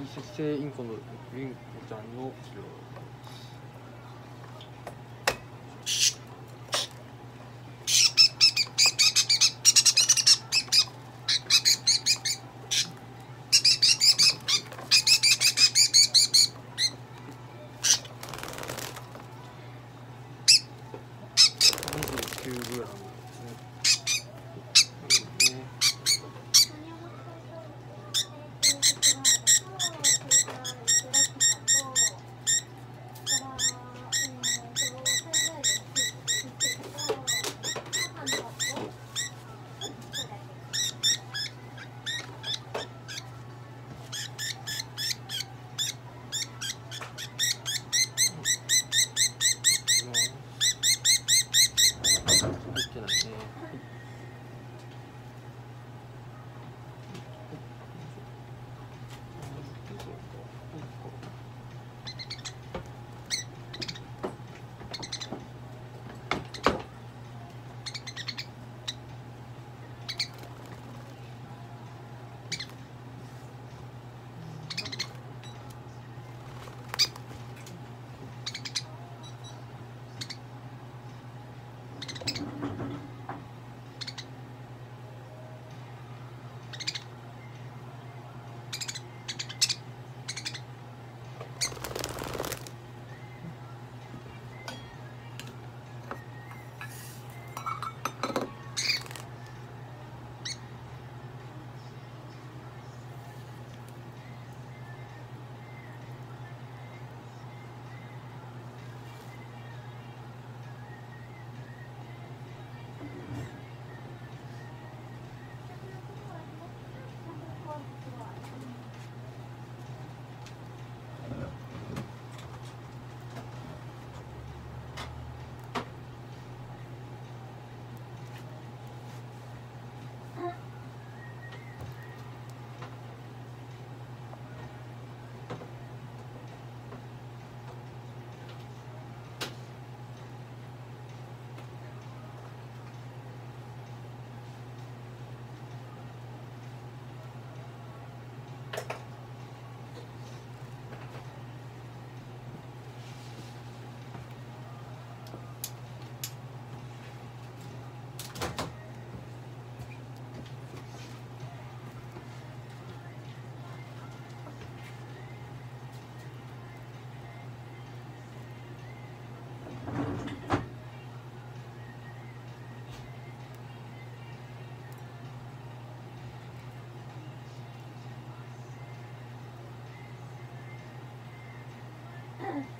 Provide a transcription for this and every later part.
非赤性インコのインコちゃんの治療29グラムですね。Yeah.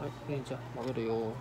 はい、じゃあ戻るよ。